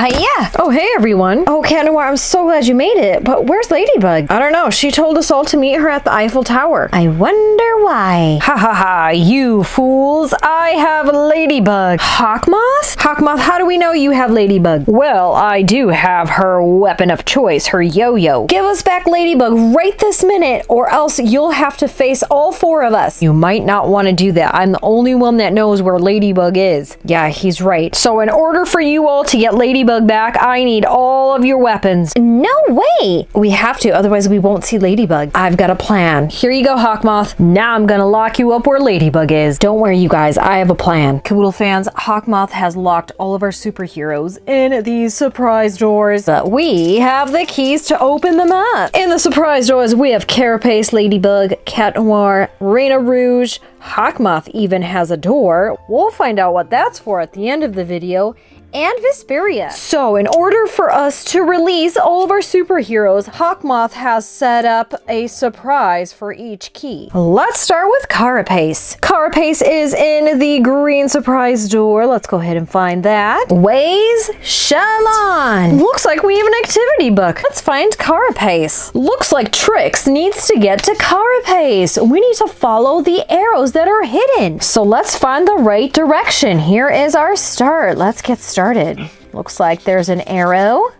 Hiya! Oh, hey everyone. Oh, Noir, I'm so glad you made it. But where's Ladybug? I don't know. She told us all to meet her at the Eiffel Tower. I wonder why. Ha ha ha, you fools. I have Ladybug. Hawk Moth? Hawkmoth, how do we know you have Ladybug? Well, I do have her weapon of choice, her yo-yo. Give us back Ladybug right this minute, or else you'll have to face all four of us. You might not want to do that. I'm the only one that knows where Ladybug is. Yeah, he's right. So in order for you all to get Ladybug back, I need all of your weapons. No way! We have to, otherwise we won't see Ladybug. I've got a plan. Here you go, Hawk Moth. Now I'm gonna lock you up where Ladybug is. Don't worry, you guys. I have a plan. Caboodle fans, Hawk Moth has locked all of our superheroes in these surprise doors, but we have the keys to open them up. In the surprise doors, we have Carapace, Ladybug, Cat Noir, Rena Rouge, Hawk Moth even has a door. We'll find out what that's for at the end of the video and Vesperia. So in order for us to release all of our superheroes, Hawk Moth has set up a surprise for each key. Let's start with Carapace. Carapace is in the green surprise door. Let's go ahead and find that. Wayzz Shalon. Looks like we have an activity book. Let's find Carapace. Looks like Trixx needs to get to Carapace. We need to follow the arrows that are hidden. So let's find the right direction. Here is our start. Let's get started started. Looks like there's an arrow.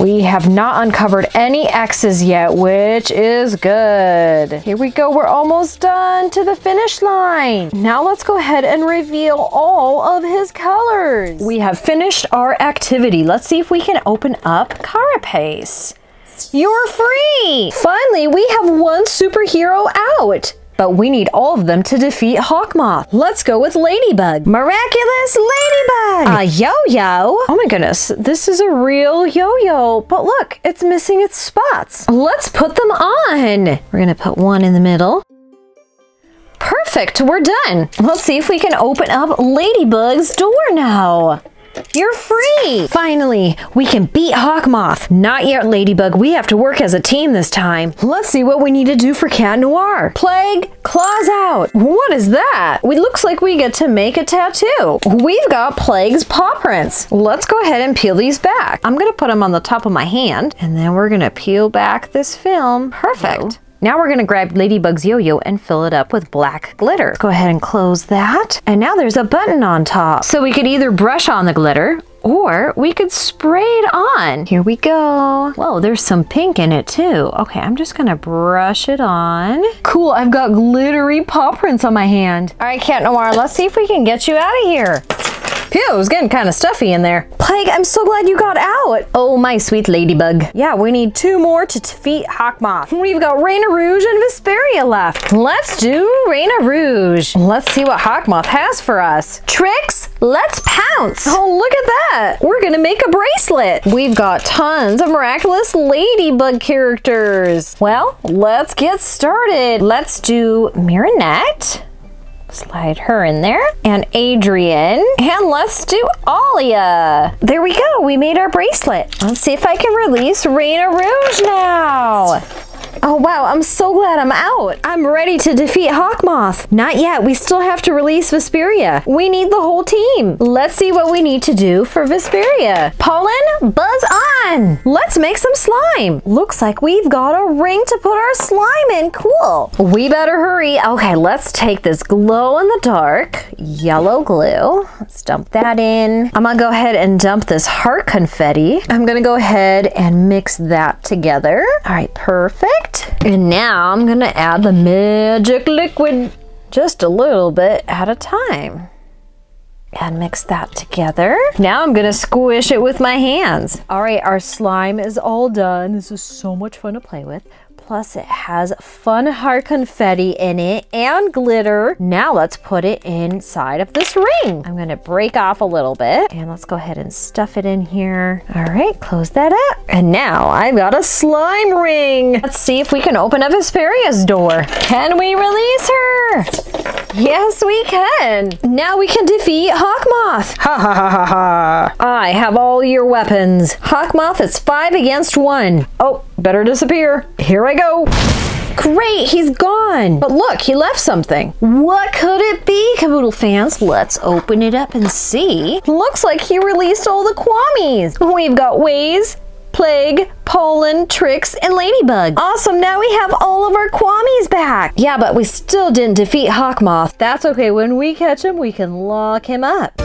We have not uncovered any X's yet, which is good. Here we go, we're almost done to the finish line. Now let's go ahead and reveal all of his colors. We have finished our activity. Let's see if we can open up Carapace. You're free! Finally, we have one superhero out but we need all of them to defeat Hawk Moth. Let's go with Ladybug. Miraculous Ladybug! A yo-yo? Oh my goodness, this is a real yo-yo, but look, it's missing its spots. Let's put them on. We're gonna put one in the middle. Perfect, we're done. Let's see if we can open up Ladybug's door now. You're free! Finally, we can beat Hawk Moth. Not yet, Ladybug. We have to work as a team this time. Let's see what we need to do for Cat Noir. Plagg, claws out. What is that? It looks like we get to make a tattoo. We've got Plagg's paw prints. Let's go ahead and peel these back. I'm gonna put them on the top of my hand, and then we're gonna peel back this film. Perfect. Now we're gonna grab Ladybug's yo-yo and fill it up with black glitter. Let's go ahead and close that. And now there's a button on top. So we could either brush on the glitter or we could spray it on. Here we go. Whoa, there's some pink in it too. Okay, I'm just gonna brush it on. Cool, I've got glittery paw prints on my hand. All right, Cat Noir, let's see if we can get you out of here. Phew, it was getting kind of stuffy in there. Plagg, I'm so glad you got out. Oh, my sweet ladybug. Yeah, we need two more to defeat Hawk Moth. We've got Rena Rouge and Vesperia left. Let's do Rena Rouge. Let's see what Hawk Moth has for us. Trixx, let's pounce. Oh, look at that. We're gonna make a bracelet. We've got tons of miraculous ladybug characters. Well, let's get started. Let's do Marinette. Slide her in there. And Adrien. And let's do Alya. There we go. We made our bracelet. Let's see if I can release Rena Rouge now. Oh wow, I'm so glad I'm out. I'm ready to defeat Hawk Moth. Not yet, we still have to release Vesperia. We need the whole team. Let's see what we need to do for Vesperia. Pollen, buzz on. Let's make some slime. Looks like we've got a ring to put our slime in. Cool. We better hurry. Okay, let's take this glow in the dark yellow glue. Let's dump that in. I'm gonna go ahead and dump this heart confetti. I'm gonna go ahead and mix that together. All right, perfect. And now I'm gonna add the magic liquid just a little bit at a time. And mix that together. Now I'm gonna squish it with my hands. All right, our slime is all done. This is so much fun to play with. Plus it has fun heart confetti in it and glitter. Now let's put it inside of this ring. I'm gonna break off a little bit and let's go ahead and stuff it in here. All right, close that up. And now I've got a slime ring. Let's see if we can open up Vesperia's door. Can we release her? Yes, we can. Now we can defeat Hawk Moth. Ha ha ha ha ha. I have all your weapons. Hawk Moth is five against one. Oh, better disappear. Here I go. Great, he's gone. But look, he left something. What could it be, Caboodle fans? Let's open it up and see. Looks like he released all the Kwamis. We've got Wayzz, Plagg, Pollen, Trixx, and Ladybug. Awesome, now we have all of our Kwamis back. Yeah, but we still didn't defeat Hawk Moth. That's okay, when we catch him, we can lock him up.